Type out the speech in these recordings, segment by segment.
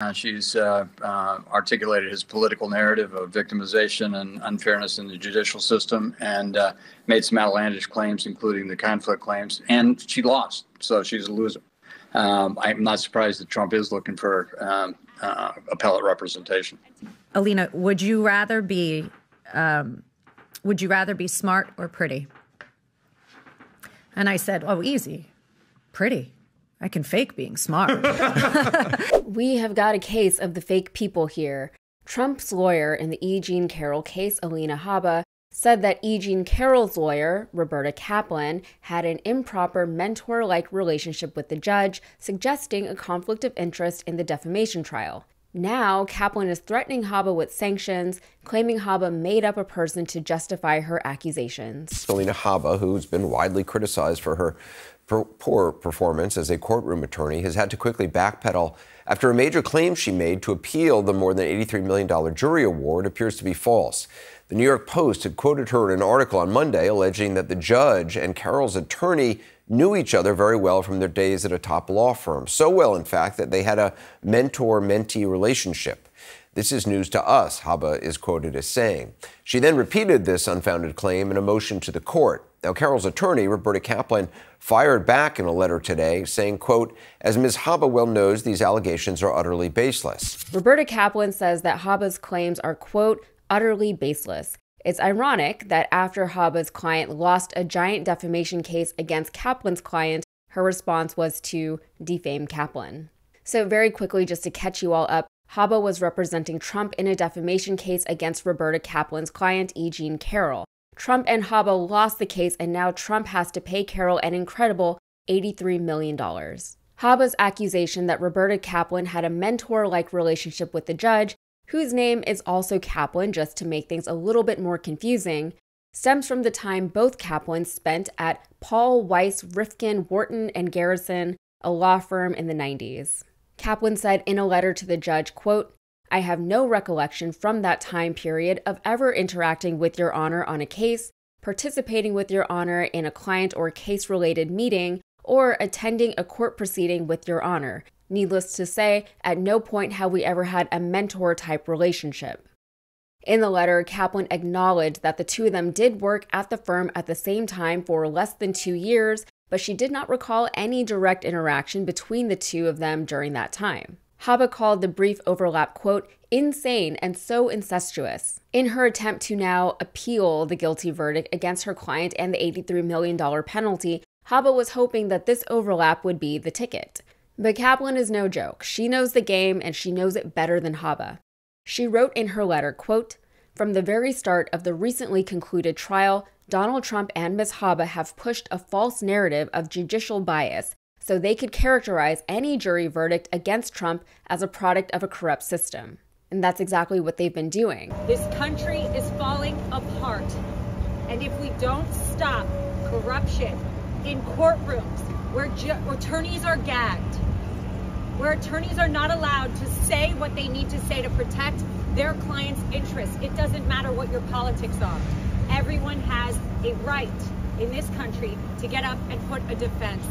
Uh, she's uh, uh, articulated his political narrative of victimization and unfairness in the judicial system and uh, made some outlandish claims, including the conflict claims, and she lost. So she's a loser. Um, I'm not surprised that Trump is looking for um, uh, appellate representation. Alina, would you rather be um, would you rather be smart or pretty? And I said, Oh, easy, pretty. I can fake being smart. we have got a case of the fake people here. Trump's lawyer in the E. Jean Carroll case, Alina Habba, said that E. Jean Carroll's lawyer, Roberta Kaplan, had an improper mentor like relationship with the judge, suggesting a conflict of interest in the defamation trial. Now, Kaplan is threatening Habba with sanctions, claiming Habba made up a person to justify her accusations. Alina Habba, who's been widely criticized for her poor performance as a courtroom attorney, has had to quickly backpedal after a major claim she made to appeal the more than $83 million jury award appears to be false. The New York Post had quoted her in an article on Monday alleging that the judge and Carroll's attorney knew each other very well from their days at a top law firm. So well, in fact, that they had a mentor mentee relationship. This is news to us, Habba is quoted as saying. She then repeated this unfounded claim in a motion to the court. Now, Carroll's attorney, Roberta Kaplan, fired back in a letter today saying, quote, as Ms. Habba well knows, these allegations are utterly baseless. Roberta Kaplan says that Habba's claims are, quote, utterly baseless. It's ironic that after Habba's client lost a giant defamation case against Kaplan's client, her response was to defame Kaplan. So, very quickly, just to catch you all up, Habba was representing Trump in a defamation case against Roberta Kaplan's client, E. Jean Carroll. Trump and Habba lost the case, and now Trump has to pay Carroll an incredible $83 million. Habba's accusation that Roberta Kaplan had a mentor like relationship with the judge, whose name is also Kaplan, just to make things a little bit more confusing, stems from the time both Kaplans spent at Paul Weiss Rifkin Wharton and Garrison, a law firm in the 90s. Kaplan said in a letter to the judge, quote, I have no recollection from that time period of ever interacting with Your Honor on a case, participating with Your Honor in a client or case related meeting, or attending a court proceeding with Your Honor. Needless to say, at no point have we ever had a mentor type relationship. In the letter, Kaplan acknowledged that the two of them did work at the firm at the same time for less than two years, but she did not recall any direct interaction between the two of them during that time. Habba called the brief overlap, quote, insane and so incestuous. In her attempt to now appeal the guilty verdict against her client and the $83 million penalty, Habba was hoping that this overlap would be the ticket. But Kaplan is no joke. She knows the game and she knows it better than Habba. She wrote in her letter, quote, From the very start of the recently concluded trial, Donald Trump and Ms. Habba have pushed a false narrative of judicial bias so they could characterize any jury verdict against Trump as a product of a corrupt system. And that's exactly what they've been doing. This country is falling apart. And if we don't stop corruption in courtrooms where attorneys are gagged, where attorneys are not allowed to say what they need to say to protect their clients' interests, it doesn't matter what your politics are. Everyone has a right in this country to get up and put a defense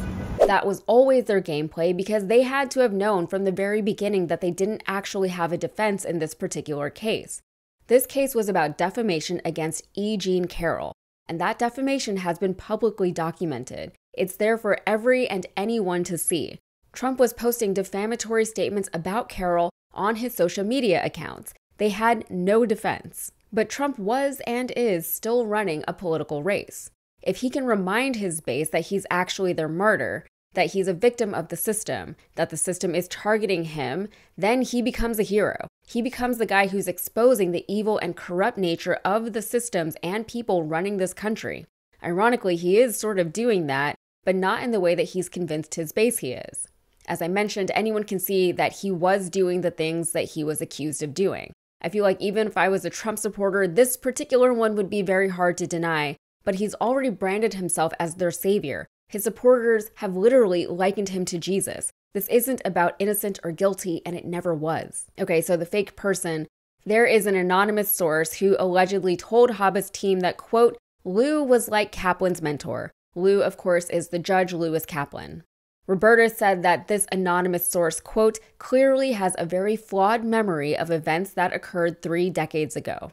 that was always their gameplay because they had to have known from the very beginning that they didn't actually have a defense in this particular case. This case was about defamation against E. Jean Carroll, and that defamation has been publicly documented. It's there for every and anyone to see. Trump was posting defamatory statements about Carroll on his social media accounts. They had no defense. But Trump was and is still running a political race if he can remind his base that he's actually their martyr, that he's a victim of the system, that the system is targeting him, then he becomes a hero. He becomes the guy who's exposing the evil and corrupt nature of the systems and people running this country. Ironically, he is sort of doing that, but not in the way that he's convinced his base he is. As I mentioned, anyone can see that he was doing the things that he was accused of doing. I feel like even if I was a Trump supporter, this particular one would be very hard to deny but he's already branded himself as their savior. His supporters have literally likened him to Jesus. This isn't about innocent or guilty, and it never was. Okay, so the fake person. There is an anonymous source who allegedly told Habba's team that, quote, Lou was like Kaplan's mentor. Lou, of course, is the judge Lewis Kaplan. Roberta said that this anonymous source, quote, clearly has a very flawed memory of events that occurred three decades ago.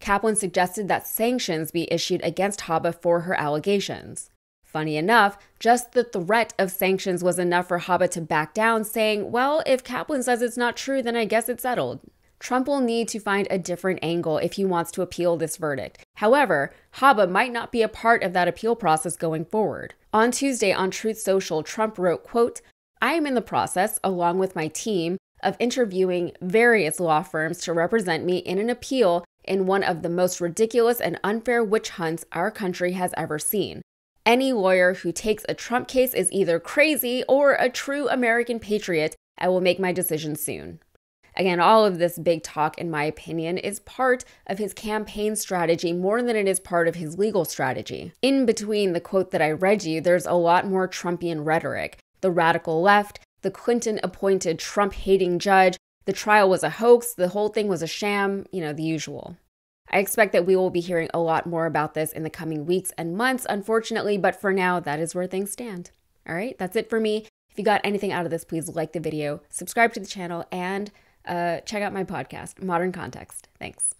Kaplan suggested that sanctions be issued against Habba for her allegations. Funny enough, just the threat of sanctions was enough for Habba to back down, saying, Well, if Kaplan says it's not true, then I guess it's settled. Trump will need to find a different angle if he wants to appeal this verdict. However, Habba might not be a part of that appeal process going forward. On Tuesday on Truth Social, Trump wrote, quote, I am in the process, along with my team, of interviewing various law firms to represent me in an appeal in one of the most ridiculous and unfair witch hunts our country has ever seen. Any lawyer who takes a Trump case is either crazy or a true American patriot. I will make my decision soon. Again, all of this big talk, in my opinion, is part of his campaign strategy more than it is part of his legal strategy. In between the quote that I read you, there's a lot more Trumpian rhetoric. The radical left, the Clinton appointed Trump hating judge, the trial was a hoax, the whole thing was a sham, you know, the usual. I expect that we will be hearing a lot more about this in the coming weeks and months, unfortunately, but for now, that is where things stand. All right, that's it for me. If you got anything out of this, please like the video, subscribe to the channel, and uh, check out my podcast, Modern Context. Thanks.